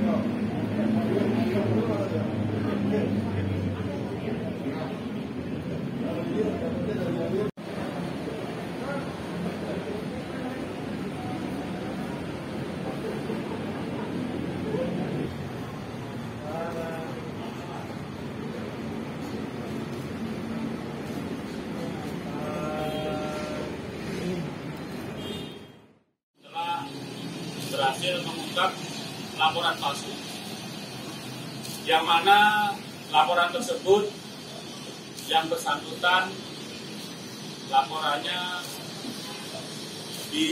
No. Berhasil mengungkap laporan palsu. Yang mana laporan tersebut yang bersangkutan laporannya di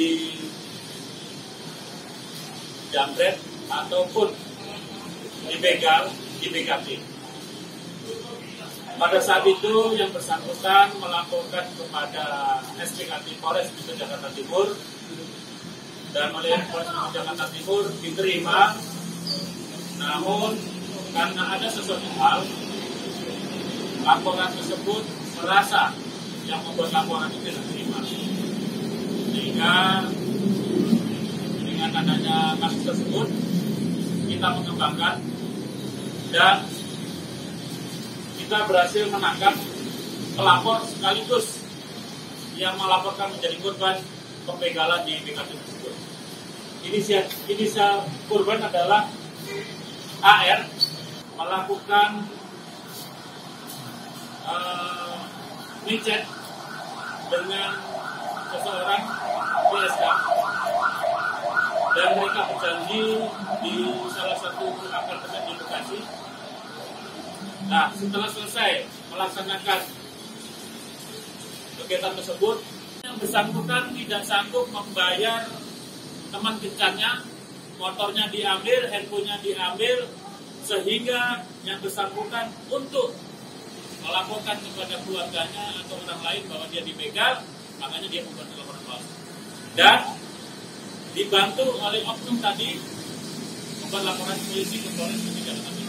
jambret ataupun dibegal di BKP. Pada saat itu yang bersangkutan melaporkan kepada SPKT Polres Jakarta Timur dan oleh Polres Jakarta Timur diterima. Namun karena ada sesuatu hal, laporan tersebut merasa yang membuat laporan itu tidak terima. Sehingga dengan adanya kasus tersebut kita mengembangkan dan kita berhasil menangkap pelapor sekaligus yang melaporkan menjadi korban pembegalan di BKP tersebut. Inisial, inisial korban adalah AR melakukan uh, dengan seseorang PSK dan mereka berjanji di salah satu apartemen di Bekasi Nah, setelah selesai melaksanakan kegiatan tersebut, bersangkutan tidak sanggup membayar teman kencannya, motornya diambil, handphonenya diambil, sehingga yang bersangkutan untuk melaporkan kepada keluarganya atau orang lain bahwa dia dibegal, makanya dia membuat laporan palsu. Dan dibantu oleh oknum tadi membuat laporan polisi ke Polres Jakarta